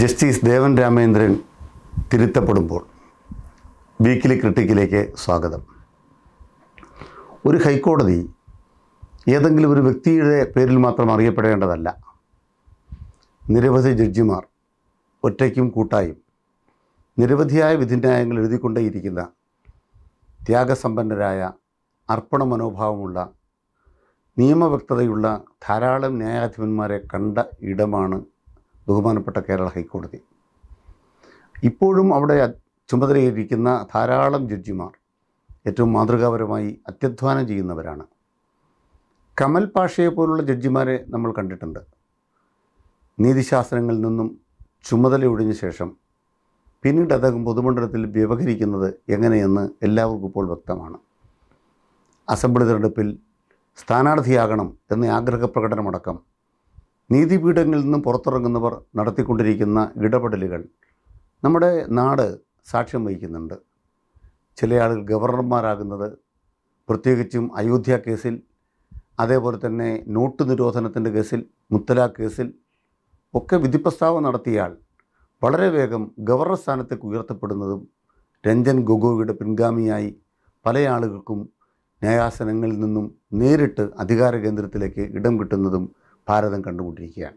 Justice Devan Ramendran തിരുത്തപ്പെടുമ്പോൾ weekly ക്രിട്ടിക്കിലേക്ക് സ്വാഗതം. ഒരു ഹൈക്കോടതി ഏതെങ്കിലും ഒരു വ്യക്തിയുടെ പേരിൽ മാത്രം അറിയപ്പെടേണ്ടതല്ല. നിരവധി ജഡ്ജിമാർ ഒറ്റയ്ക്കും കൂട്ടായും നിരവധിയായ വിധിന്യായങ്ങൾ എഴുതിക്കൊണ്ടേയിരിക്കുന്ന ത്യാഗസമ്പന്നരായ അർപ്പണ മനോഭാവമുള്ള നിയമവ്യക്തതയുള്ള ധാരാളം ന്യായാധിപന്മാരെ കണ്ട ഇടമാണ് ബഹുമാനപ്പെട്ട കേരള ഹൈക്കോടതി. ഇപ്പോഴും അവിടെ ചുമതലയിരിക്കുന്ന ധാരാളം ജഡ്ജിമാർ ഏറ്റവും മാതൃകാപരമായി അത്യധ്വാനം ചെയ്യുന്നവരാണ്. കമൽ പാഷയെ പോലുള്ള ജഡ്ജിമാരെ നമ്മൾ കണ്ടിട്ടുണ്ട്. നീതിശാസ്ത്രങ്ങളിൽ നിന്നും ചുമതല ഒഴിഞ്ഞ ശേഷം പിന്നീട് അദ്ദേഹം പൊതുമണ്ഡലത്തിൽ വ്യവഹരിക്കുന്നത് എങ്ങനെയെന്ന് എല്ലാവർക്കും ഇപ്പോൾ വ്യക്തമാണ്. അസംബ്ലി തെരഞ്ഞെടുപ്പിൽ സ്ഥാനാർത്ഥിയാകണം എന്ന ആഗ്രഹപ്രകടനമടക്കം നീതിപീഠങ്ങളിൽ നിന്നും പുറത്തിറങ്ങുന്നവർ നടത്തിക്കൊണ്ടിരിക്കുന്ന ഇടപെടലുകൾ നമ്മുടെ നാട് സാക്ഷ്യം വഹിക്കുന്നുണ്ട്. ചില ആളുകൾ ഗവർണർമാരാകുന്നത് പ്രത്യേകിച്ചും അയോധ്യ കേസിൽ അതേപോലെ തന്നെ നോട്ട് നിരോധനത്തിന്റെ കേസിൽ മുത്തലാഖ് കേസിൽ ഒക്കെ വിധിപ്രസ്താവം നടത്തിയാൽ വളരെ വേഗം ഗവർണർ സ്ഥാനത്തേക്ക് ഉയർത്തപ്പെടുന്നതും രഞ്ജൻ ഗൊഗോയുടെ പിൻഗാമിയായി പല ആളുകൾക്കും ന്യായാസനങ്ങളിൽ നിന്നും നേരിട്ട് അധികാര കേന്ദ്രത്തിലേക്ക് ഇടം കിട്ടുന്നതും ഭാരതം കണ്ടുകൊണ്ടിരിക്കുകയാണ്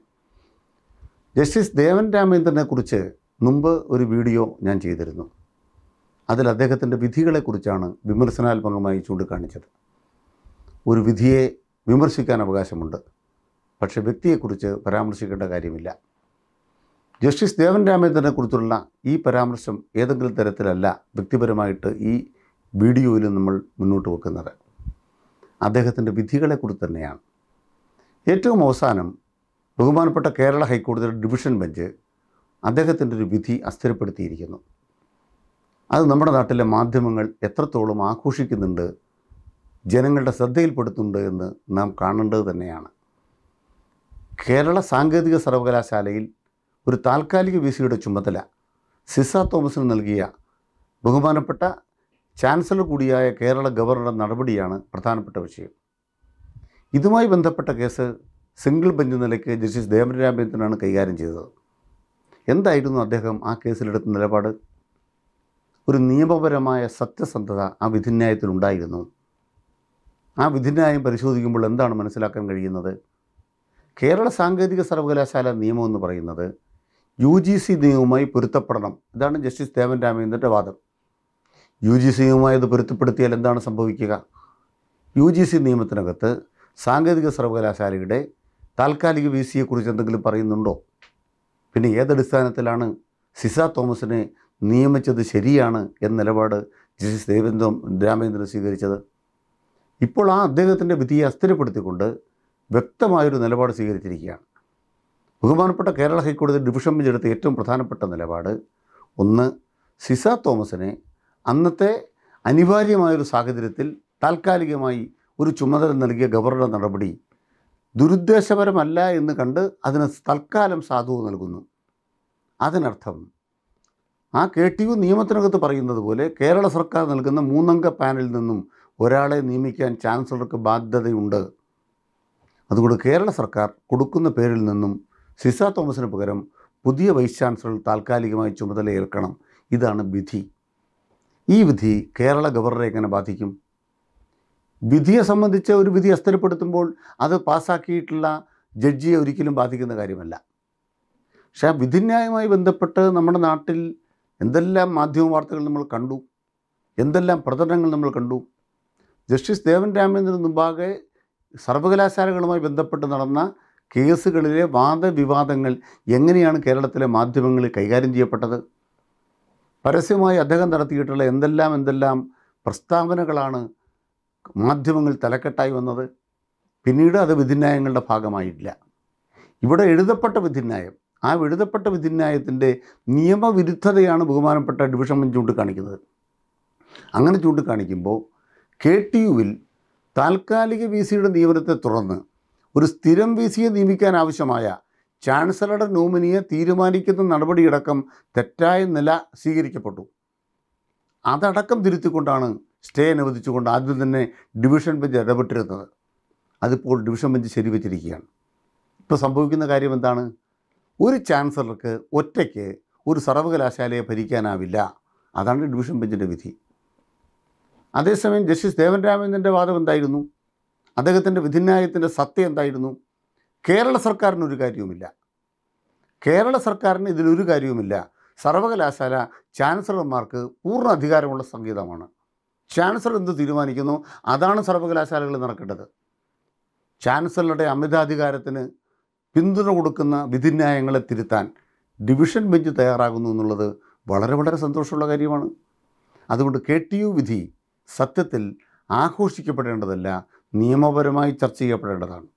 ജസ്റ്റിസ് ദേവൻ രാമേന്ദ്രനെക്കുറിച്ച് മുമ്പ് ഒരു വീഡിയോ ഞാൻ ചെയ്തിരുന്നു. അതിൽ അദ്ദേഹത്തിന്റെ വിധികളെക്കുറിച്ചാണ് വിമർശനാത്മകമായി ചൂണ്ടിക്കാണിച്ചത്. ഒരു വിധിയെ വിമർശിക്കാൻ അവകാശമുണ്ട്. പക്ഷേ വ്യക്തിയെക്കുറിച്ച് പരാമർശിക്കേണ്ട കാര്യമില്ല. ജസ്റ്റിസ് ദേവൻ രാമേന്ദ്രനെക്കുറിച്ചുള്ള ഈ പരാമർശം ഏതെങ്കിലും തരത്തിലല്ല വ്യക്തിപരമായിട്ട് ഈ വീഡിയോയിൽ നമ്മൾ മുന്നോട്ട് വെക്കുന്നത്. അദ്ദേഹത്തിന്റെ വിധികളെക്കുറിച്ച് തന്നെയാണ്. ഏറ്റവും അവസാനം ബഹുമാനപ്പെട്ട കേരള ഹൈക്കോടതിയുടെ ഡിവിഷൻ ബെഞ്ച് അദ്ദേഹത്തിന്റെ ഒരു വിധി അസ്ഥിരപ്പെടുത്തിയിരിക്കുന്നു. അത് നമ്മുടെ നാട്ടിലെ മാധ്യമങ്ങൾ എത്രത്തോളം ആഘോഷിക്കുന്നുണ്ട് ജനങ്ങളുടെ ശ്രദ്ധയിൽപ്പെടുത്തുന്നുണ്ട് എന്ന് നാം കാണേണ്ടത് തന്നെയാണ്. കേരള സാങ്കേതിക സർവകലാശാലയിൽ ഒരു താൽക്കാലിക വിസിയുടെ ചുമതല സിസ തോമസിന് നൽകിയ ബഹുമാനപ്പെട്ട ചാൻസലർ കൂടിയായ കേരള ഗവർണറുടെ നടപടിയാണ് പ്രധാനപ്പെട്ട വിഷയം. ഇതുമായി ബന്ധപ്പെട്ട കേസ് സിംഗിൾ ബെഞ്ച് നിലയ്ക്ക് ജസ്റ്റിസ് ദേവരാമേന്ദ്രനാണ് കൈകാര്യം ചെയ്തത്. എന്തായിരുന്നു അദ്ദേഹം ആ കേസിലെടുത്ത നിലപാട്? ഒരു നിയമപരമായ സത്യസന്ധത ആ വിധിന്യായത്തിലുണ്ടായിരുന്നു ആ വിധിന്യായം പരിശോധിക്കുമ്പോൾ എന്താണ് മനസ്സിലാക്കാൻ കഴിയുന്നത്? കേരള സാങ്കേതിക സർവകലാശാല നിയമം എന്ന് പറയുന്നത് യു ജി സി നിയമവുമായി പൊരുത്തപ്പെടണം. ഇതാണ് ജസ്റ്റിസ് ദേവൻ രാമേന്ദ്രന്റെ വാദം. യു ജി സി നിയമവുമായി അത് പൊരുത്തപ്പെടുത്തിയാൽ എന്താണ് സംഭവിക്കുക? യു ജി സി നിയമത്തിനകത്ത് സാങ്കേതിക സർവകലാശാലയുടെ താൽക്കാലിക വി സിയെക്കുറിച്ച് എന്തെങ്കിലും പറയുന്നുണ്ടോ? പിന്നെ ഏതടിസ്ഥാനത്തിലാണ് സിസ തോമസിനെ നിയമിച്ചത് ശരിയാണ് എന്ന നിലപാട് ജസ്റ്റിസ് ദേവേന്ദ്ര രാമേന്ദ്രൻ സ്വീകരിച്ചത്? ഇപ്പോൾ ആ അദ്ദേഹത്തിന്റെ വിധിയെ അസ്ഥിരപ്പെടുത്തിക്കൊണ്ട് വ്യക്തമായൊരു നിലപാട് സ്വീകരിച്ചിരിക്കുകയാണ്. ബഹുമാനപ്പെട്ട കേരള ഹൈക്കോടതി ഡിവിഷൻ ബെഞ്ച് എടുത്ത ഏറ്റവും പ്രധാനപ്പെട്ട നിലപാട് ഒന്ന് സിസ തോമസിനെ അന്നത്തെ അനിവാര്യമായൊരു സാഹചര്യത്തിൽ താൽക്കാലികമായി ഒരു ചുമതല നൽകിയ ഗവർണർ നടപടി ദുരുദ്ദേശപരമല്ല എന്ന് കണ്ട് അതിന് തൽക്കാലം സാധുവ് നൽകുന്നു. അതിനർത്ഥം ആ കെ ടി യു നിയമത്തിനകത്ത് പറയുന്നത് പോലെ കേരള സർക്കാർ നൽകുന്ന മൂന്നംഗ പാനലിൽ നിന്നും ഒരാളെ നിയമിക്കാൻ ചാൻസലർക്ക് ബാധ്യതയുണ്ട്. അതുകൊണ്ട് കേരള സർക്കാർ കൊടുക്കുന്ന പേരിൽ നിന്നും സിസ തോമസിന് പകരം പുതിയ വൈസ് ചാൻസലർ താൽക്കാലികമായി ചുമതല ഏൽക്കണം ഇതാണ് വിധി. ഈ വിധി കേരള ഗവർണറെ എങ്ങനെ ബാധിക്കും? വിധിയെ സംബന്ധിച്ച് ഒരു വിധി അസ്ഥിരപ്പെടുത്തുമ്പോൾ അത് പാസ്സാക്കിയിട്ടുള്ള ജഡ്ജിയെ ഒരിക്കലും ബാധിക്കുന്ന കാര്യമല്ല. പക്ഷേ ആ വിധിന്യായമായി ബന്ധപ്പെട്ട് നമ്മുടെ നാട്ടിൽ എന്തെല്ലാം മാധ്യമ വാർത്തകൾ നമ്മൾ കണ്ടു? എന്തെല്ലാം പ്രകടനങ്ങൾ നമ്മൾ കണ്ടു? ജസ്റ്റിസ് ദേവൻ രാമേന്ദ്രൻ മുമ്പാകെ സർവകലാശാലകളുമായി ബന്ധപ്പെട്ട് നടന്ന കേസുകളിലെ വാദവിവാദങ്ങൾ എങ്ങനെയാണ് കേരളത്തിലെ മാധ്യമങ്ങളിൽ കൈകാര്യം ചെയ്യപ്പെട്ടത്? പരസ്യമായി അദ്ദേഹം നടത്തിയിട്ടുള്ള എന്തെല്ലാം എന്തെല്ലാം പ്രസ്താവനകളാണ് മാധ്യമങ്ങൾ തലക്കെട്ടായി വന്നത് പിന്നീട് അത് വിധിന്യായങ്ങളുടെ ഭാഗമായിട്ടില്ല. ഇവിടെ എഴുതപ്പെട്ട വിധിന്യായം ആ എഴുതപ്പെട്ട വിധിന്യായത്തിന്റെ നിയമവിരുദ്ധതയാണ് ബഹുമാനപ്പെട്ട ഡിവിഷൻ ബെഞ്ച് ചൂണ്ടിക്കാണിക്കുന്നത്. അങ്ങനെ ചൂണ്ടിക്കാണിക്കുമ്പോൾ കെ ടി യുവിൽ താൽക്കാലിക വി സിയുടെ നിയമനത്തെ തുടർന്ന് ഒരു സ്ഥിരം വി സിയെ നിയമിക്കാൻ ആവശ്യമായ ചാൻസലറുടെ നോമിനിയെ തീരുമാനിക്കുന്ന നടപടിയടക്കം തെറ്റായ നില സ്വീകരിക്കപ്പെട്ടു. അതടക്കം തിരുത്തിക്കൊണ്ടാണ് സ്റ്റേ അനുവദിച്ചുകൊണ്ട് ആദ്യം തന്നെ ഡിവിഷൻ ബെഞ്ച് ഇടപെട്ടിരുന്നത്. അതിപ്പോൾ ഡിവിഷൻ ബെഞ്ച് ശരിവച്ചിരിക്കുകയാണ്. ഇപ്പോൾ സംഭവിക്കുന്ന കാര്യം എന്താണ്? ഒരു ചാൻസലർക്ക് ഒറ്റയ്ക്ക് ഒരു സർവകലാശാലയെ ഭരിക്കാനാവില്ല. അതാണ് ഡിവിഷൻ ബെഞ്ചിന്റെ വിധി. അതേസമയം ജസ്റ്റിസ് ദേവൻ രാമചന്ദ്രന്റെ വാദം എന്തായിരുന്നു? അദ്ദേഹത്തിന്റെ വിധിന്യായത്തിന്റെ സത്യം എന്തായിരുന്നു? കേരള സർക്കാരിന് ഒരു കാര്യവുമില്ല. കേരള സർക്കാരിന് ഇതിലൊരു കാര്യവുമില്ല. സർവകലാശാല ചാൻസലർമാർക്ക് പൂർണ അധികാരമുള്ള സംഗീതമാണ്. ചാൻസലർ എന്ത് തീരുമാനിക്കുന്നു? അതാണ് സർവകലാശാലകളിൽ നടക്കേണ്ടത്. ചാൻസലറുടെ അമിതാധികാരത്തിന് പിന്തുണ കൊടുക്കുന്ന വിധിന്യായങ്ങളെ തിരുത്താൻ ഡിവിഷൻ ബെഞ്ച് തയ്യാറാകുന്നു എന്നുള്ളത് വളരെ വളരെ സന്തോഷമുള്ള കാര്യമാണ്. അതുകൊണ്ട് കെ ടി യു വിധി സത്യത്തിൽ ആഘോഷിക്കപ്പെടേണ്ടതല്ല നിയമപരമായി ചർച്ച ചെയ്യപ്പെടേണ്ടതാണ്.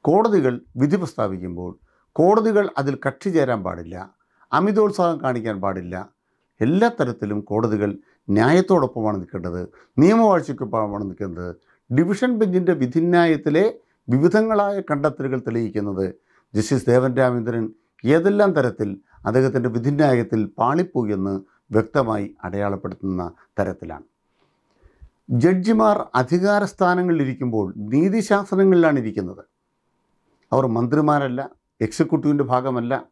കോടതികൾ വിധി പ്രസ്താവിക്കുമ്പോൾ കോടതികൾ അതിൽ കക്ഷി ചേരാൻ പാടില്ല അമിതോത്സാഹം കാണിക്കാൻ പാടില്ല എല്ലാ തരത്തിലും കോടതികൾ ന്യായത്തോടൊപ്പമാണ് നിൽക്കേണ്ടത്. നിയമവാഴ്ചയ്ക്കൊപ്പമാണ് നിൽക്കേണ്ടത്. ഡിവിഷൻ ബെഞ്ചിന്റെ വിധിന്യായത്തിലെ വിവിധങ്ങളായ കണ്ടെത്തലുകൾ തെളിയിക്കുന്നത് ജസ്റ്റിസ് ദേവൻ രാമേന്ദ്രൻ ഏതെല്ലാം തരത്തിൽ അദ്ദേഹത്തിന്റെ വിധിന്യായത്തിൽ പാളിപ്പോയി എന്ന് വ്യക്തമായി അടയാളപ്പെടുത്തുന്ന തരത്തിലാണ്. ജഡ്ജിമാർ അധികാര സ്ഥാനങ്ങളിലിരിക്കുമ്പോൾ നീതിശാസ്ത്രങ്ങളിലാണ് ഇരിക്കുന്നത്. അവർ മന്ത്രിമാരല്ല എക്സിക്യൂട്ടീവിന്റെ ഭാഗമല്ല.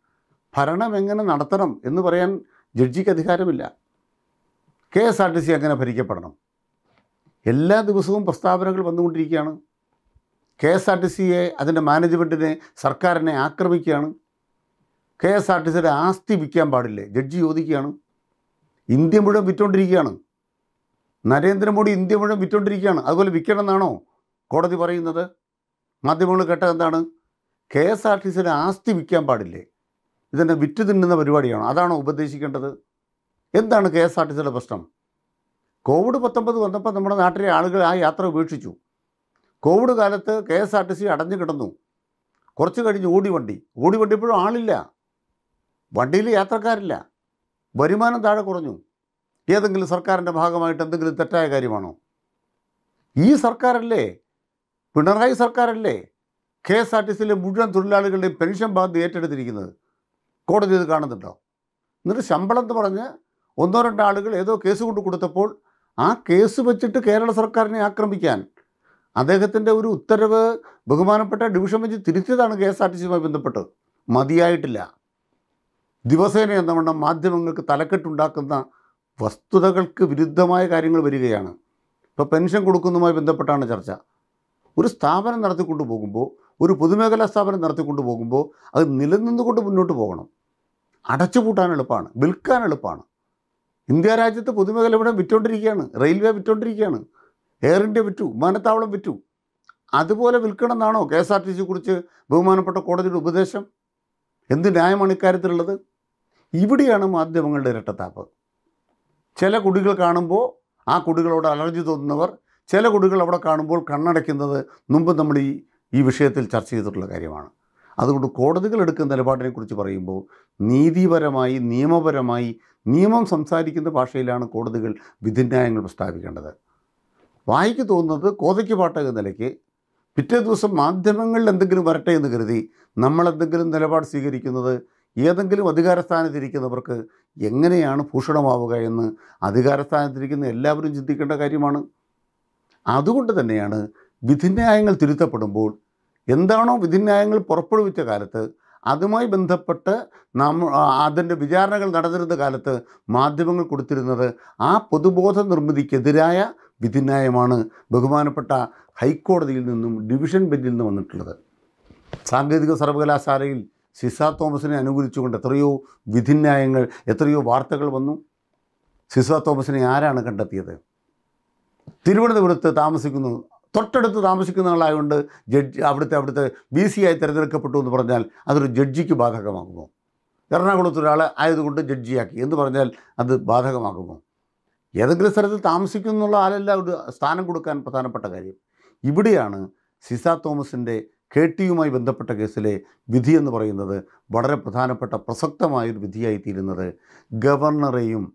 ഭരണം എങ്ങനെ നടത്തണം എന്ന് പറയാൻ ജഡ്ജിക്ക് അധികാരമില്ല. K S R T C എങ്ങനെ ഭരിക്കപ്പെടണം. എല്ലാ ദിവസവും പ്രസ്താവനകൾ വന്നുകൊണ്ടിരിക്കുകയാണ്. കെ എസ് ആർ ടി സിയെ അതിന്റെ മാനേജ്മെന്റിനെ സർക്കാരിനെ ആക്രമിക്കുകയാണ്. കെ എസ് ആർ ടി സിയുടെ ആസ്തി വിൽക്കാൻ പാടില്ലേ? ജഡ്ജി ചോദിക്കുകയാണ്. ഇന്ത്യ മുഴുവൻ വിറ്റുകൊണ്ടിരിക്കുകയാണ് നരേന്ദ്രമോദി ഇന്ത്യ മുഴുവൻ വിറ്റുകൊണ്ടിരിക്കുകയാണ് അതുപോലെ വിൽക്കണമെന്നാണോ കോടതി പറയുന്നത്? മാധ്യമങ്ങൾ കേട്ടത് എന്താണ്? കെ എസ് ആർ ടി സിയുടെ ആസ്തി വിൽക്കാൻ പാടില്ലേ? ഇതെന്നെ വിറ്റ് തിന്നുന്ന പരിപാടിയാണ്? അതാണോ ഉപദേശിക്കേണ്ടത്? എന്താണ് കെ എസ് ആർ ടി സിയുടെ പ്രശ്നം? കോവിഡ് പത്തൊമ്പത് വന്നപ്പോൾ നമ്മുടെ നാട്ടിലെ ആളുകൾ ആ യാത്ര ഉപേക്ഷിച്ചു. കോവിഡ് കാലത്ത് K S R T C അടഞ്ഞു കിടന്നു. കുറച്ച് കഴിഞ്ഞ് ഓടി വണ്ടി. ഓടി വണ്ടിയപ്പോഴും ആളില്ല. വണ്ടിയിൽ യാത്രക്കാരില്ല. വരുമാനം താഴെ കുറഞ്ഞു. ഏതെങ്കിലും സർക്കാരിന്റെ ഭാഗമായിട്ട് എന്തെങ്കിലും തെറ്റായ കാര്യമാണോ? ഈ സർക്കാരല്ലേ? പിണറായി സർക്കാരല്ലേ കെ എസ് ആർ ടി സിയിലെ മുഴുവൻ തൊഴിലാളികളുടെയും പെൻഷൻ ബാധ്യത ഏറ്റെടുത്തിരിക്കുന്നത്? കോടതി ഇത് കാണുന്നുണ്ടോ? എന്നിട്ട് ശമ്പളം എന്ന് പറഞ്ഞ് ഒന്നോ രണ്ടോ ആളുകൾ ഏതോ കേസ് കൊണ്ട് കൊടുത്തപ്പോൾ ആ കേസ് വെച്ചിട്ട് കേരള സർക്കാരിനെ ആക്രമിക്കാൻ അദ്ദേഹത്തിന്റെ ഒരു ഉത്തരവ് ബഹുമാനപ്പെട്ട ഡിവിഷൻ ബെഞ്ച് തിരുത്തിയതാണ് കെ എസ് ആർ ടി സിയുമായി ബന്ധപ്പെട്ട്. മതിയായിട്ടില്ല. ദിവസേന എന്നവണ്ണം മാധ്യമങ്ങൾക്ക് തലക്കെട്ടുണ്ടാക്കുന്ന വസ്തുതകൾക്ക് വിരുദ്ധമായ കാര്യങ്ങൾ വരികയാണ്. ഇപ്പോൾ പെൻഷൻ കൊടുക്കുന്നതുമായി ബന്ധപ്പെട്ടാണ് ചർച്ച. ഒരു സ്ഥാപനം നടത്തിക്കൊണ്ടു പോകുമ്പോൾ ഒരു പൊതുമേഖലാ സ്ഥാപനം നടത്തിക്കൊണ്ടു പോകുമ്പോൾ അത് നിലനിന്നുകൊണ്ട് മുന്നോട്ട് പോകണം. അടച്ചുപൂട്ടാൻ എളുപ്പമാണ് വിൽക്കാൻ എളുപ്പമാണ്. ഇന്ത്യ രാജ്യത്ത് പൊതുമേഖല ഇവിടെ വിറ്റുകൊണ്ടിരിക്കുകയാണ് റെയിൽവേ വിറ്റുകൊണ്ടിരിക്കുകയാണ് എയർ ഇന്ത്യ വിറ്റു വിമാനത്താവളം വിറ്റു. അതുപോലെ വിൽക്കണം എന്നാണോ കെ എസ് ആർ ടി സിയെ കുറിച്ച് ബഹുമാനപ്പെട്ട കോടതിയുടെ ഉപദേശം? എന്ത് ന്യായമാണ് ഇക്കാര്യത്തിലുള്ളത്? ഇവിടെയാണ് മാധ്യമങ്ങളുടെ ഇരട്ടത്താപ്പ്. ചില കുടികൾ കാണുമ്പോൾ ആ കുടികളോട് അലർജി തോന്നുന്നവർ ചില കുടികൾ അവിടെ കാണുമ്പോൾ കണ്ണടയ്ക്കുന്നത് മുമ്പ് നമ്മൾ ഈ ഈ വിഷയത്തിൽ ചർച്ച ചെയ്തിട്ടുള്ള കാര്യമാണ്. അതുകൊണ്ട് കോടതികൾ എടുക്കുന്ന നിലപാടിനെക്കുറിച്ച് പറയുമ്പോൾ നീതിപരമായി നിയമപരമായി നിയമം സംസാരിക്കുന്ന ഭാഷയിലാണ് കോടതികൾ വിധിന്യായങ്ങൾ പ്രസ്താവിക്കേണ്ടത്. വായിക്ക് തോന്നുന്നത് കോതയ്ക്ക് പാട്ട് എന്ന നിലയ്ക്ക് പിറ്റേ ദിവസം മാധ്യമങ്ങളിൽ എന്തെങ്കിലും വരട്ടെ എന്ന് കരുതി നമ്മളെന്തെങ്കിലും നിലപാട് സ്വീകരിക്കുന്നത് ഏതെങ്കിലും അധികാരസ്ഥാനത്തിരിക്കുന്നവർക്ക് എങ്ങനെയാണ് ഭൂഷണമാവുക എന്ന് അധികാരസ്ഥാനത്തിരിക്കുന്ന എല്ലാവരും ചിന്തിക്കേണ്ട കാര്യമാണ്. അതുകൊണ്ട് തന്നെയാണ് വിധിന്യായങ്ങൾ തിരുത്തപ്പെടുമ്പോൾ എന്താണോ വിധിന്യായങ്ങൾ പുറപ്പെടുവിച്ച കാലത്ത് അതുമായി ബന്ധപ്പെട്ട് നമ്മ അതിന്റെ വിചാരണകൾ നടന്നിരുന്ന കാലത്ത് മാധ്യമങ്ങൾ കൊടുത്തിരുന്നത് ആ പൊതുബോധ നിർമ്മിതിക്കെതിരായ വിധിന്യായമാണ് ബഹുമാനപ്പെട്ട ഹൈക്കോടതിയിൽ നിന്നും ഡിവിഷൻ ബെഞ്ചിൽ നിന്ന് വന്നിട്ടുള്ളത്. സാങ്കേതിക സർവകലാശാലയിൽ സിസ തോമസിനെ അനുകൂലിച്ചുകൊണ്ട് എത്രയോ വിധിന്യായങ്ങൾ എത്രയോ വാർത്തകൾ വന്നു. സിസ തോമസിനെ ആരാണ് കണ്ടെത്തിയത്? തിരുവനന്തപുരത്ത് താമസിക്കുന്നു തൊട്ടടുത്ത് താമസിക്കുന്ന ആളായതുകൊണ്ട് ജഡ്ജ് അവിടുത്തെ അവിടുത്തെ ബി സി ആയി തിരഞ്ഞെടുക്കപ്പെട്ടു എന്ന് പറഞ്ഞാൽ അതൊരു ജഡ്ജിക്ക് ബാധകമാകുമോ? എറണാകുളത്ത് ഒരാൾ ആയതുകൊണ്ട് ജഡ്ജിയാക്കി എന്ന് പറഞ്ഞാൽ അത് ബാധകമാകുമോ? ഏതെങ്കിലും സ്ഥലത്ത് താമസിക്കുന്നുള്ള ആളല്ല ഒരു സ്ഥാനം കൊടുക്കാൻ പ്രധാനപ്പെട്ട കാര്യം. ഇവിടെയാണ് സിസ തോമസിന്റെ കെ ടിയുമായി ബന്ധപ്പെട്ട കേസിലെ വിധി എന്ന് പറയുന്നത് വളരെ പ്രധാനപ്പെട്ട പ്രസക്തമായൊരു വിധിയായി തീരുന്നത് ഗവർണറെയും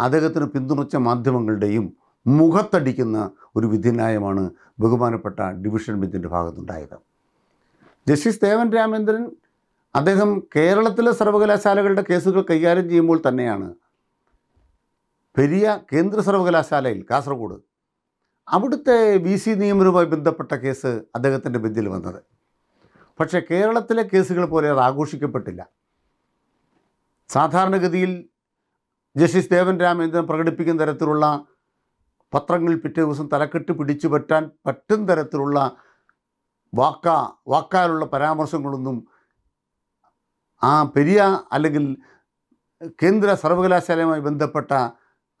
അദ്ദേഹത്തിന് പിന്തുണച്ച മാധ്യമങ്ങളുടെയും മുഖത്തടിക്കുന്ന ഒരു വിധിന്യായമാണ് ബഹുമാനപ്പെട്ട ഡിവിഷൻ ബെഞ്ചിന്റെ ഭാഗത്തുണ്ടായത്. ജസ്റ്റിസ് ദേവൻ രാമേന്ദ്രൻ അദ്ദേഹം കേരളത്തിലെ സർവകലാശാലകളുടെ കേസുകൾ കൈകാര്യം ചെയ്യുമ്പോൾ തന്നെയാണ് പെരിയ കേന്ദ്ര സർവകലാശാലയിൽ കാസർഗോഡ് അവിടുത്തെ വി സി നിയമനവുമായി ബന്ധപ്പെട്ട കേസ് അദ്ദേഹത്തിന്റെ ബെഞ്ചിൽ വന്നത്. പക്ഷേ കേരളത്തിലെ കേസുകൾ പോലെ അത് ആഘോഷിക്കപ്പെട്ടില്ല. സാധാരണഗതിയിൽ ജസ്റ്റിസ് ദേവൻ രാമേന്ദ്രൻ പ്രകടിപ്പിക്കുന്ന തരത്തിലുള്ള പത്രങ്ങളിൽ പിറ്റേ ദിവസം തലക്കെട്ട് പിടിച്ചു പറ്റാൻ പറ്റും തരത്തിലുള്ള വാക്ക വാക്കാലുള്ള പരാമർശങ്ങളൊന്നും ആ പെരിയ അല്ലെങ്കിൽ കേന്ദ്ര സർവകലാശാലയുമായി ബന്ധപ്പെട്ട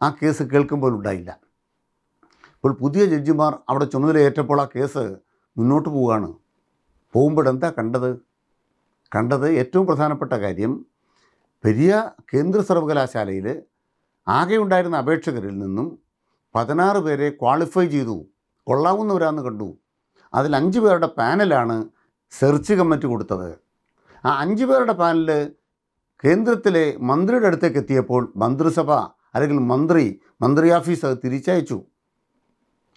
ആ കേസ് കേൾക്കുമ്പോൾ ഉണ്ടായില്ല. ഇപ്പോൾ പുതിയ ജഡ്ജിമാർ അവിടെ ചുമതലയേറ്റപ്പോൾ ആ കേസ് മുന്നോട്ട് പോവുകയാണ്. പോകുമ്പോൾ എന്താ കണ്ടത്? കണ്ടത് ഏറ്റവും പ്രധാനപ്പെട്ട കാര്യം പെരിയ കേന്ദ്ര സർവകലാശാലയിൽ ആകെ ഉണ്ടായിരുന്ന അപേക്ഷകരിൽ നിന്നും പതിനാറ് പേരെ ക്വാളിഫൈ ചെയ്തു. കൊള്ളാവുന്നവരാന്ന് കണ്ടു. അതിൽ അഞ്ച് പേരുടെ പാനലാണ് സെർച്ച് കമ്മിറ്റി കൊടുത്തത്. ആ അഞ്ച് പേരുടെ പാനൽ കേന്ദ്രത്തിലെ മന്ത്രിയുടെ അടുത്തേക്ക് എത്തിയപ്പോൾ മന്ത്രിസഭ അല്ലെങ്കിൽ മന്ത്രി മന്ത്രി ഓഫീസ് അത് തിരിച്ചയച്ചു.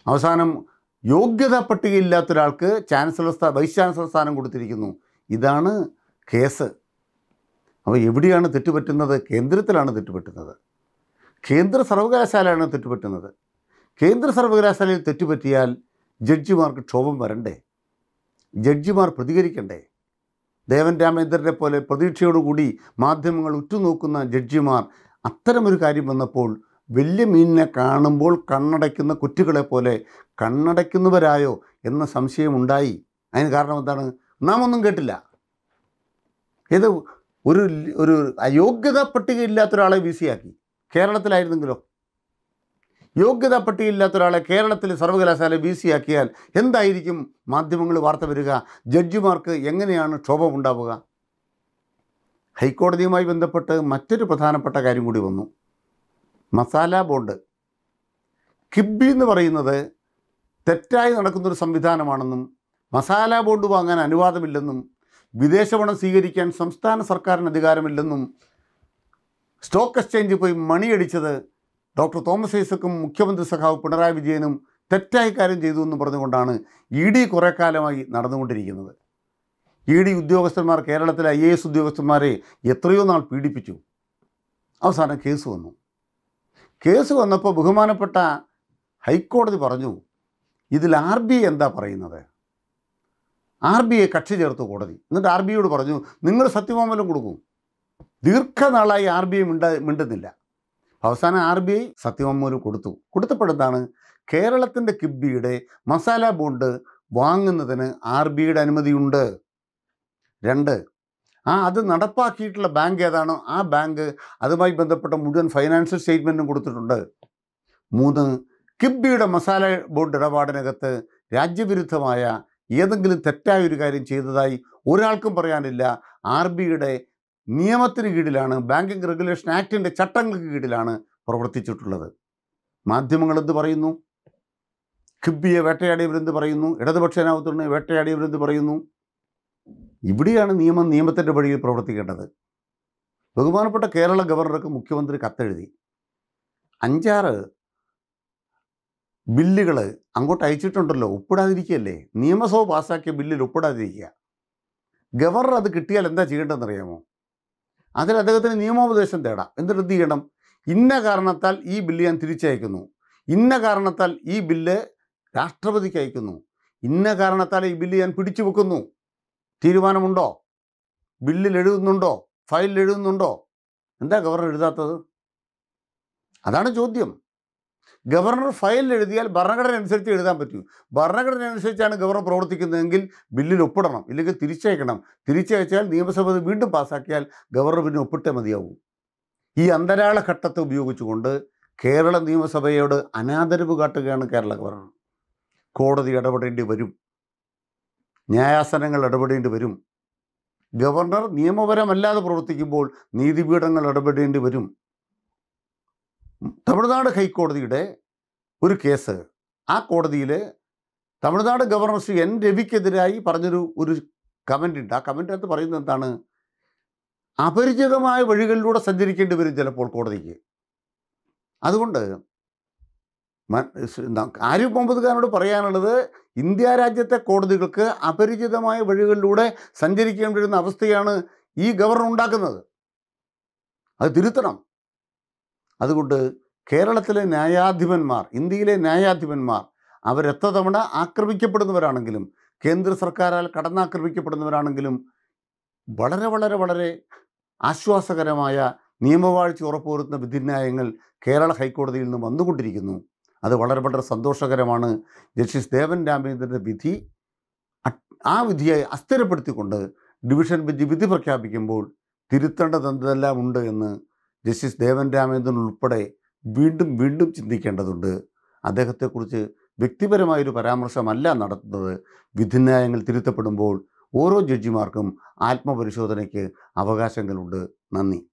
അവസാനം യോഗ്യതാ പട്ടികയില്ലാത്ത ഒരാൾക്ക് ചാൻസലർ സ്ഥാ വൈസ് ചാൻസലർ സ്ഥാനം കൊടുത്തിരിക്കുന്നു. ഇതാണ് കേസ്. അപ്പോൾ എവിടെയാണ് തെറ്റുപറ്റുന്നത്? കേന്ദ്രത്തിലാണ് തെറ്റുപറ്റുന്നത്. കേന്ദ്ര സർവകലാശാലയാണ് തെറ്റുപറ്റുന്നത്. കേന്ദ്ര സർവകലാശാലയിൽ തെറ്റുപറ്റിയാൽ ജഡ്ജിമാർക്ക് ക്ഷോഭം വരണ്ടേ? ജഡ്ജിമാർ പ്രതികരിക്കണ്ടേ? ദേവൻ രാമേന്ദ്രനെ പോലെ പ്രതീക്ഷയോടുകൂടി മാധ്യമങ്ങൾ ഉറ്റുനോക്കുന്ന ജഡ്ജിമാർ അത്തരമൊരു കാര്യം വന്നപ്പോൾ വലിയ മീനിനെ കാണുമ്പോൾ കണ്ണടയ്ക്കുന്ന കുറ്റികളെ പോലെ കണ്ണടയ്ക്കുന്നവരായോ എന്ന സംശയമുണ്ടായി. അതിന് കാരണം എന്താണ്? നാം ഒന്നും കേട്ടില്ല. ഇത് ഒരു ഒരു അയോഗ്യതാ പട്ടികയില്ലാത്ത ഒരാളെ ആക്കി കേരളത്തിലായിരുന്നെങ്കിലോ? യോഗ്യതാ പട്ടികയില്ലാത്ത ഒരാളെ കേരളത്തിൽ സർവകലാശാല ബി സി ആക്കിയാൽ എന്തായിരിക്കും? മാധ്യമങ്ങൾ വാർത്ത വരിക. ജഡ്ജിമാർക്ക് എങ്ങനെയാണ് ക്ഷോഭമുണ്ടാവുക ഹൈക്കോടതിയുമായി ബന്ധപ്പെട്ട് മറ്റൊരു പ്രധാനപ്പെട്ട കാര്യം കൂടി വന്നു. മസാല ബോണ്ട്. കിബി എന്ന് പറയുന്നത് തെറ്റായി നടക്കുന്നൊരു സംവിധാനമാണെന്നും മസാല ബോണ്ട് വാങ്ങാൻ അനുവാദമില്ലെന്നും വിദേശ പണം സ്വീകരിക്കാൻ സംസ്ഥാന സർക്കാരിന് അധികാരമില്ലെന്നും സ്റ്റോക്ക് എക്സ്ചേഞ്ചിൽ പോയി മണിയടിച്ചത് ഡോക്ടർ തോമസ് ഐസക്കും മുഖ്യമന്ത്രി സഖാവ് പിണറായി വിജയനും തെറ്റായ കാര്യം ചെയ്തു എന്ന് പറഞ്ഞുകൊണ്ടാണ് ഇ ഡി കുറേ കാലമായി നടന്നുകൊണ്ടിരിക്കുന്നത്. ഇ ഡി ഉദ്യോഗസ്ഥന്മാർ കേരളത്തിലെ ഐ എ എസ് ഉദ്യോഗസ്ഥന്മാരെ എത്രയോ നാൾ പീഡിപ്പിച്ചു. അവസാനം കേസ് വന്നു. കേസ് വന്നപ്പോൾ ബഹുമാനപ്പെട്ട ഹൈക്കോടതി പറഞ്ഞു ഇതിൽ ആർ ബി ഐ എന്താ പറയുന്നത്? ആർ ബി ഐ കക്ഷി ചേർത്തു കോടതി. എന്നിട്ട് ആർ ബി ഐയോട് പറഞ്ഞു നിങ്ങൾ സത്യവാങ്മൂലം കൊടുക്കും. ദീർഘനാളായി ആർ ബി ഐ മിണ്ട മിണ്ടുന്നില്ല. അവസാനം ആർ ബി ഐ സത്യവാങ്മൂലം കൊടുത്തു. കൊടുത്തപ്പോഴത്താണ് കേരളത്തിന്റെ കിബിയുടെ മസാല ബോണ്ട് വാങ്ങുന്നതിന് ആർ ബി ഐയുടെ അനുമതിയുണ്ട്. രണ്ട് ആ അത് നടപ്പാക്കിയിട്ടുള്ള ബാങ്ക് ഏതാണോ? ആ ബാങ്ക് അതുമായി ബന്ധപ്പെട്ട മുഴുവൻ ഫൈനാൻഷ്യൽ സ്റ്റേറ്റ്മെന്റും കൊടുത്തിട്ടുണ്ട്. മൂന്ന് കിബിയുടെ മസാല ബോണ്ട് ഇടപാടിനകത്ത് രാജ്യവിരുദ്ധമായ ഏതെങ്കിലും തെറ്റായ ഒരു കാര്യം ചെയ്തതായി ഒരാൾക്കും പറയാനില്ല. ആർ ബിയുടെ നിയമത്തിന് കീഴിലാണ് ബാങ്കിങ് റെഗുലേഷൻ ആക്ടിന്റെ ചട്ടങ്ങൾക്ക് കീഴിലാണ് പ്രവർത്തിച്ചിട്ടുള്ളത്. മാധ്യമങ്ങൾ എന്ത് പറയുന്നു? കിബിയെ വേട്ടയാടിയവരെന്ത് പറയുന്നു? ഇടതുപക്ഷ ജനാധിപത്യത്തിനെ വേട്ടയാടിയവരെന്ത് പറയുന്നു? ഇവിടെയാണ് നിയമം നിയമത്തിന്റെ വഴിയിൽ പ്രവർത്തിക്കേണ്ടത്. ബഹുമാനപ്പെട്ട കേരള ഗവർണർക്ക് മുഖ്യമന്ത്രി കത്തെഴുതി. അഞ്ചാറ് ബില്ലുകൾ അങ്ങോട്ട് അയച്ചിട്ടുണ്ടല്ലോ ഒപ്പിടാതിരിക്കുകയല്ലേ നിയമസഭ പാസ്സാക്കിയ ബില്ലിൽ ഒപ്പിടാതിരിക്കുക. ഗവർണർ അത് കിട്ടിയാൽ എന്താ ചെയ്യേണ്ടതെന്ന് അറിയാമോ അതിൽ അദ്ദേഹത്തിന് നിയമോപദേശം തേടാം. എന്നിട്ട് എന്ത് ചെയ്യണം? ഇന്ന കാരണത്താൽ ഈ ബില്ല് ഞാൻ തിരിച്ചയക്കുന്നു. ഇന്ന കാരണത്താൽ ഈ ബില്ല് രാഷ്ട്രപതിക്ക് അയക്കുന്നു. ഇന്ന കാരണത്താൽ ഈ ബില്ല് ഞാൻ പിടിച്ചു വെക്കുന്നു. തീരുമാനമുണ്ടോ? ബില്ലിൽ എഴുതുന്നുണ്ടോ? ഫയലിൽ എഴുതുന്നുണ്ടോ? എന്താ ഗവർണർ എഴുതാത്തത്? അതാണ് ചോദ്യം. ഗവർണർ ഫയലിൽ എഴുതിയാൽ ഭരണഘടന അനുസരിച്ച് എഴുതാൻ പറ്റൂ. ഭരണഘടന അനുസരിച്ചാണ് ഗവർണർ പ്രവർത്തിക്കുന്നതെങ്കിൽ ബില്ലിൽ ഒപ്പിടണം ഇല്ലെങ്കിൽ തിരിച്ചയക്കണം. തിരിച്ചയച്ചാൽ നിയമസഭ വീണ്ടും പാസ്സാക്കിയാൽ ഗവർണർ പിന്നെ ഒപ്പിട്ടേ മതിയാവും. ഈ അന്തരാള ഘട്ടത്തെ ഉപയോഗിച്ചുകൊണ്ട് കേരള നിയമസഭയോട് അനാദരവ് കാട്ടുകയാണ് കേരള ഗവർണർ. കോടതി ഇടപെടേണ്ടി വരും. ന്യായാസനങ്ങൾ ഇടപെടേണ്ടി വരും. ഗവർണർ നിയമപരമല്ലാതെ പ്രവർത്തിക്കുമ്പോൾ നീതിപീഠങ്ങൾ ഇടപെടേണ്ടി വരും. തമിഴ്നാട് ഹൈക്കോടതിയുടെ ഒരു കേസ്. ആ കോടതിയിൽ തമിഴ്നാട് ഗവർണർ ശ്രീ എൻ രവിക്കെതിരായി പറഞ്ഞൊരു ഒരു കമന്റ് ഉണ്ട്. ആ കമന്റ് കമന്റിനകത്ത് പറയുന്നത് എന്താണ്? അപരിചിതമായ വഴികളിലൂടെ സഞ്ചരിക്കേണ്ടി വരും ചിലപ്പോൾ കോടതിക്ക്. അതുകൊണ്ട് ആരിഫ് മുഹമ്മദ് ഖാനോട് പറയാനുള്ളത് ഇന്ത്യ രാജ്യത്തെ കോടതികൾക്ക് അപരിചിതമായ വഴികളിലൂടെ സഞ്ചരിക്കേണ്ടി വരുന്ന അവസ്ഥയാണ് ഈ ഗവർണർ ഉണ്ടാക്കുന്നത്. അത് തിരുത്തണം. അതുകൊണ്ട് കേരളത്തിലെ ന്യായാധിപന്മാർ ഇന്ത്യയിലെ ന്യായാധിപന്മാർ അവരെത്ര തവണ ആക്രമിക്കപ്പെടുന്നവരാണെങ്കിലും കേന്ദ്ര സർക്കാരാൽ കടന്നാക്രമിക്കപ്പെടുന്നവരാണെങ്കിലും വളരെ വളരെ വളരെ ആശ്വാസകരമായ നിയമവാഴ്ച ഉറപ്പുവരുത്തുന്ന വിധിന്യായങ്ങൾ കേരള ഹൈക്കോടതിയിൽ നിന്ന് വന്നുകൊണ്ടിരിക്കുന്നു. അത് വളരെ വളരെ സന്തോഷകരമാണ്. ജസ്റ്റിസ് ദേവൻ രാമേന്ദ്രന്റെ വിധി ആ വിധിയെ അസ്ഥിരപ്പെടുത്തിക്കൊണ്ട് ഡിവിഷൻ ബെഞ്ച് വിധി പ്രഖ്യാപിക്കുമ്പോൾ തിരുത്തേണ്ടത് എന്തെല്ലാം ഉണ്ട് എന്ന് ജസ്റ്റിസ് ദേവൻ രാമേന്ദ്രൻ ഉൾപ്പെടെ വീണ്ടും വീണ്ടും ചിന്തിക്കേണ്ടതുണ്ട്. അദ്ദേഹത്തെക്കുറിച്ച് വ്യക്തിപരമായൊരു പരാമർശമല്ല നടത്തുന്നത്. വിധിന്യായങ്ങൾ തിരുത്തപ്പെടുമ്പോൾ ഓരോ ജഡ്ജിമാർക്കും ആത്മപരിശോധനയ്ക്ക് അവകാശങ്ങളുണ്ട്. നന്ദി.